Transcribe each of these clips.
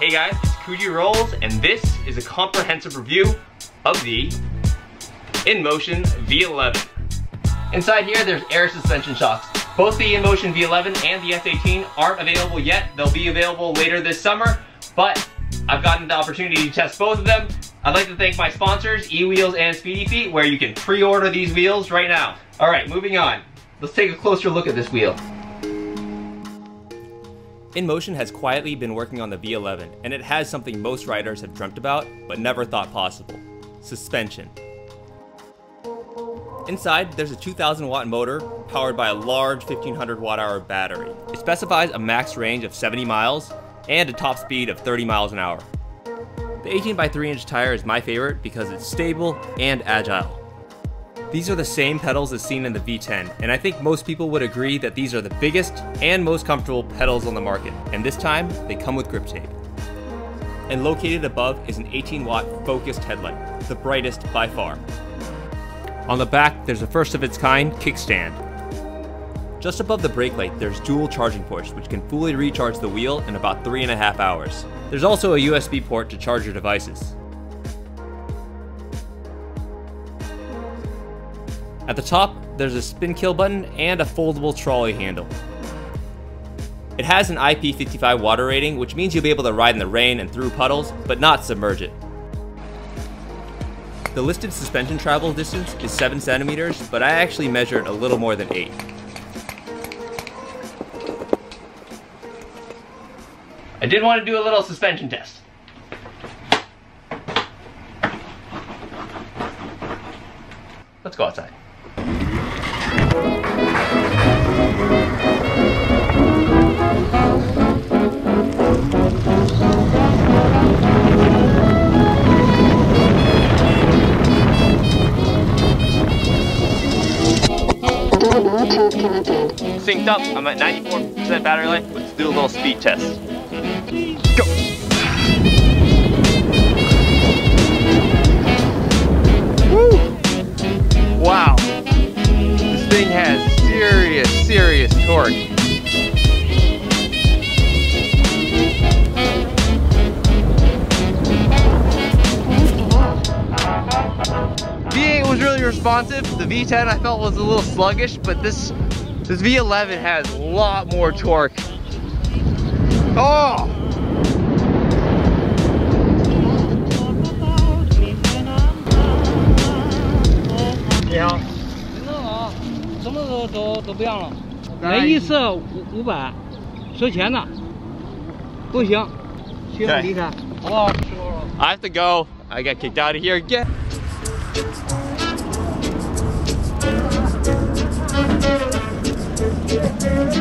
Hey guys, it's Kuji Rolls, and this is a comprehensive review of the InMotion V11. Inside here, there's air suspension shocks. Both the InMotion V11 and the S18 aren't available yet. They'll be available later this summer, but I've gotten the opportunity to test both of them. I'd like to thank my sponsors, eWheels and Speedy Feet, where you can pre-order these wheels right now. All right, moving on. Let's take a closer look at this wheel. InMotion has quietly been working on the V11, and it has something most riders have dreamt about, but never thought possible. Suspension. Inside, there's a 2000 watt motor powered by a large 1500 watt hour battery. It specifies a max range of 70 miles and a top speed of 30 miles an hour. The 18 by 3 inch tire is my favorite because it's stable and agile. These are the same pedals as seen in the V10, and I think most people would agree that these are the biggest and most comfortable pedals on the market, and this time they come with grip tape. And located above is an 18 watt focused headlight, the brightest by far. On the back, there's a first of its kind kickstand. Just above the brake light, there's dual charging ports, which can fully recharge the wheel in about three and a half hours. There's also a USB port to charge your devices. At the top, there's a spin kill button and a foldable trolley handle. It has an IP55 water rating, which means you'll be able to ride in the rain and through puddles, but not submerge it. The listed suspension travel distance is 7 centimeters, but I actually measured a little more than 8. I did want to do a little suspension test. Let's go outside. Synced up, I'm at 94% battery life. Let's do a little speed test. was really responsive. The V10 I felt was a little sluggish, but this this V11 has a lot more torque. Oh! 你好，真的啊，什么时候都都不让了，那一次五五百，收钱的，不行，需要离开，好不好？ I have to go. I got kicked out of here again. Now the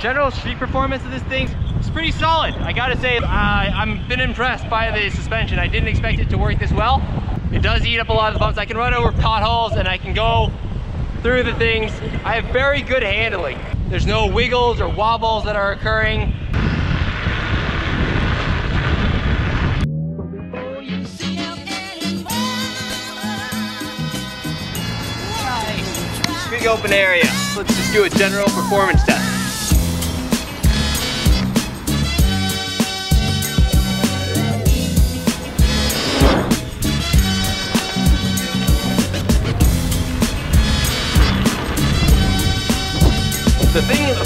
general street performance of this thing is pretty solid. I gotta say, I, I'm been impressed by the suspension. I didn't expect it to work this well. It does eat up a lot of the bumps. I can run over potholes and I can go through the things. I have very good handling. There's no wiggles or wobbles that are occurring. Big open area. Let's just do a general performance test.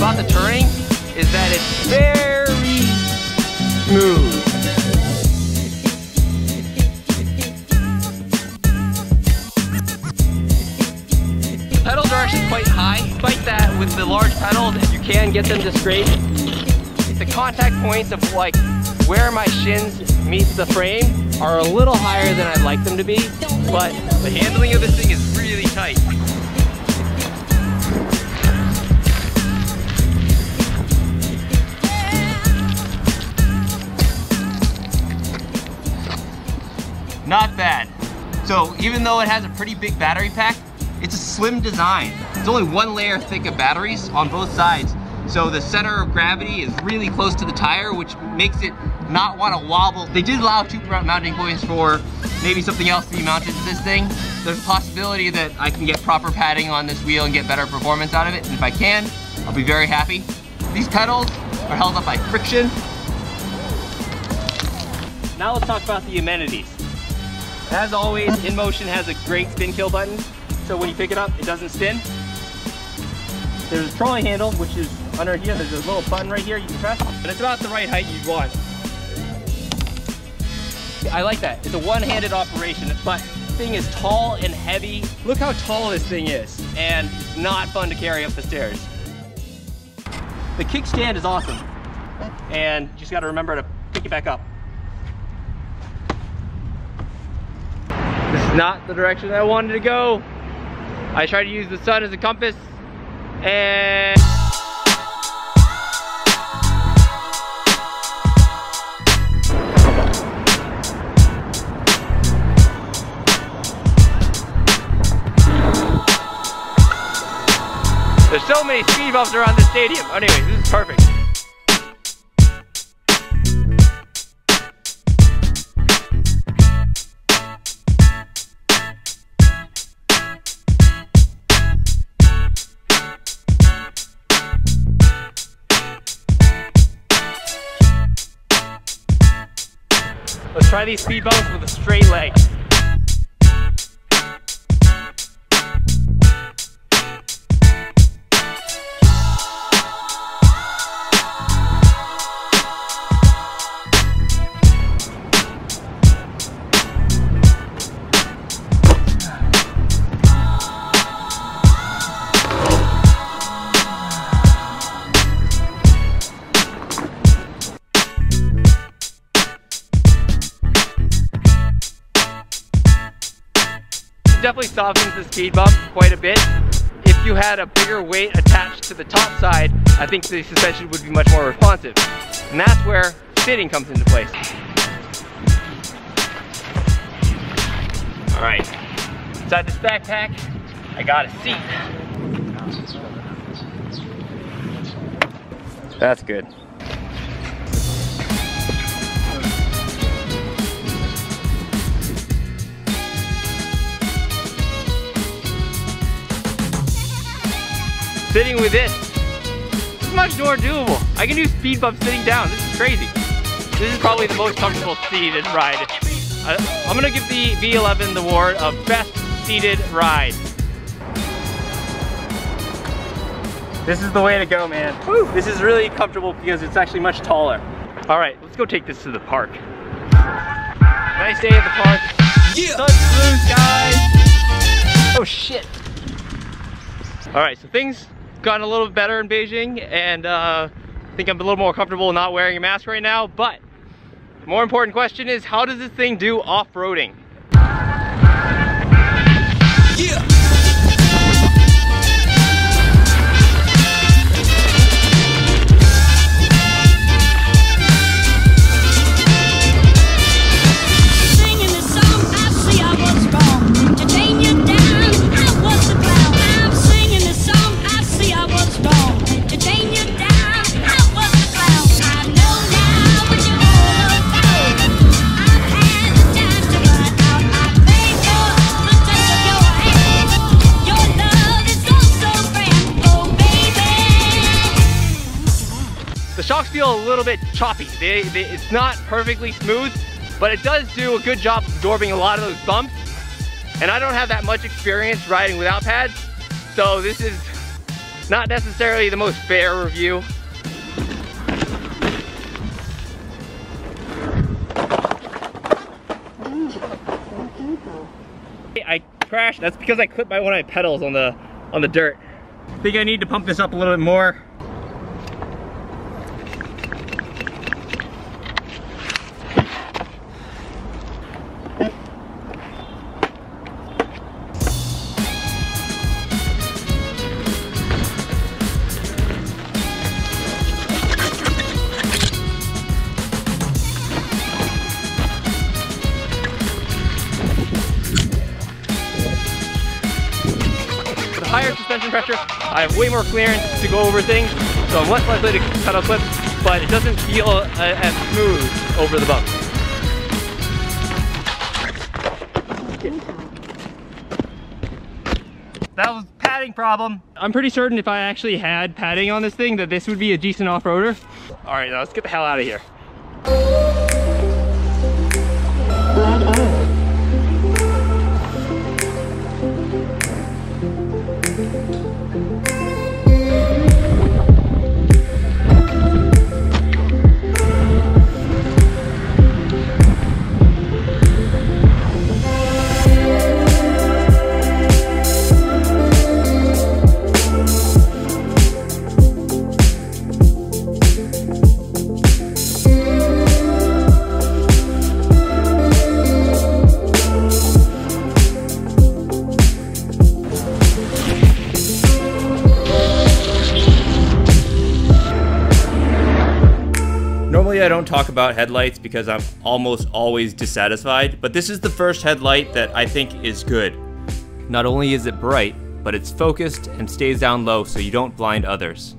About the turning is that it's very smooth. Pedals are actually quite high. Despite that, with the large pedals, you can get them to scrape. The contact points of like where my shins meet the frame are a little higher than I'd like them to be, but the handling of this thing is really tight. Not bad. So even though it has a pretty big battery pack, it's a slim design. It's only one layer thick of batteries on both sides. So the center of gravity is really close to the tire, which makes it not want to wobble. They did allow two mounting points for maybe something else to be mounted to this thing. There's a possibility that I can get proper padding on this wheel and get better performance out of it. And if I can, I'll be very happy. These pedals are held up by friction. Now let's talk about the amenities. As always, InMotion has a great spin kill button. So when you pick it up, it doesn't spin. There's a trolley handle, which is under here. There's a little button right here you can press. And it's about the right height you'd want. I like that. It's a one-handed operation, but thing is tall and heavy. Look how tall this thing is. And it's not fun to carry up the stairs. The kickstand is awesome. And you just gotta remember to pick it back up. This is not the direction I wanted to go. I tried to use the sun as a compass and There's so many speed bumps around the stadium. Anyways, this is perfect. Try these speed bumps with a straight leg. Definitely softens the speed bump quite a bit. If you had a bigger weight attached to the top side, I think the suspension would be much more responsive. And that's where sitting comes into place. All right, inside this backpack, I got a seat. That's good. Sitting with this. It's much more doable. I can do speed bumps sitting down. This is crazy. This is probably the most comfortable seated ride. I, I'm gonna give the V11 the award of best seated ride. This is the way to go, man. Woo. This is really comfortable because it's actually much taller. All right, let's go take this to the park. Nice day at the park. Yeah. Such blue skies. Oh shit. All right, so things gotten a little better in Beijing and uh, I think I'm a little more comfortable not wearing a mask right now, but more important question is how does this thing do off-roading? Shocks feel a little bit choppy. They, they, it's not perfectly smooth, but it does do a good job absorbing a lot of those bumps. And I don't have that much experience riding without pads, so this is not necessarily the most fair review. I crashed. That's because I clipped my one of my pedals on the on the dirt. I think I need to pump this up a little bit more. Higher suspension pressure, I have way more clearance to go over things, so I'm less likely to pedal clip, but it doesn't feel uh, as smooth over the bumps. That was padding problem. I'm pretty certain if I actually had padding on this thing that this would be a decent off-roader. All right, now let's get the hell out of here. Normally Thank you. I don't talk about headlights because I'm almost always dissatisfied, but this is the first headlight that I think is good. Not only is it bright, but it's focused and stays down low so you don't blind others.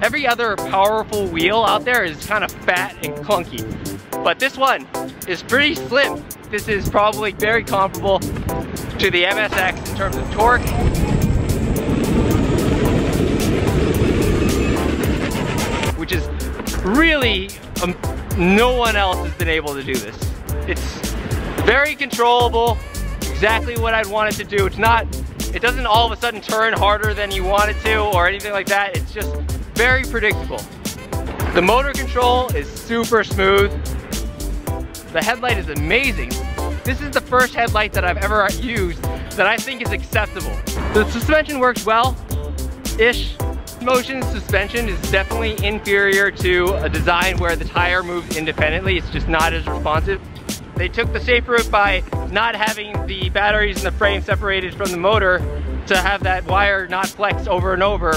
Every other powerful wheel out there is kind of fat and clunky. But this one is pretty slim. This is probably very comparable to the MSX in terms of torque. Which is really, um, no one else has been able to do this. It's very controllable, exactly what I'd want it to do. It's not, it doesn't all of a sudden turn harder than you want it to or anything like that. It's just very predictable. The motor control is super smooth. The headlight is amazing. This is the first headlight that I've ever used that I think is acceptable. The suspension works well-ish. Motion suspension is definitely inferior to a design where the tire moves independently. It's just not as responsive. They took the safe route by not having the batteries and the frame separated from the motor to have that wire not flex over and over.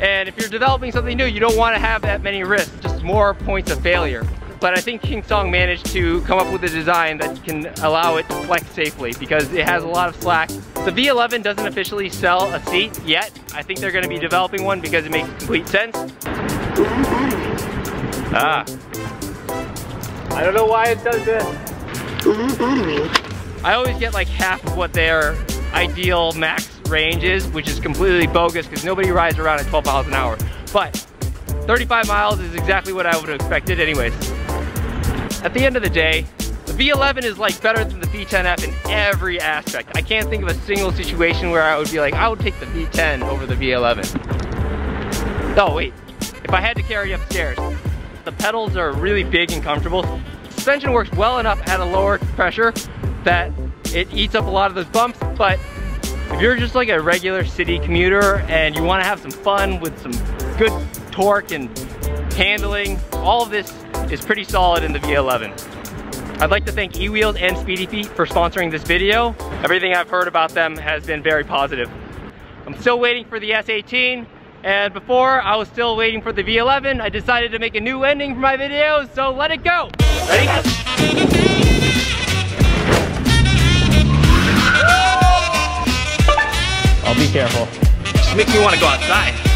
And if you're developing something new, you don't want to have that many risks, just more points of failure. But I think Kingsong managed to come up with a design that can allow it to flex safely because it has a lot of slack. The V11 doesn't officially sell a seat yet. I think they're going to be developing one because it makes complete sense. Ah. I don't know why it does this. I always get like half of what their ideal max range is, which is completely bogus because nobody rides around at 12 miles an hour. But 35 miles is exactly what I would have expected anyways. At the end of the day, the V11 is like better than the V10F in every aspect. I can't think of a single situation where I would be like, I would take the V10 over the V11. Oh wait, if I had to carry upstairs, the pedals are really big and comfortable. Suspension works well enough at a lower pressure that it eats up a lot of those bumps, but if you're just like a regular city commuter and you wanna have some fun with some good torque and handling, all of this is pretty solid in the V11. I'd like to thank eWheels and Speedy Feet for sponsoring this video. Everything I've heard about them has been very positive. I'm still waiting for the S18, and before I was still waiting for the V11, I decided to make a new ending for my videos, so let it go. Ready? I'll be careful. Just makes me want to go outside.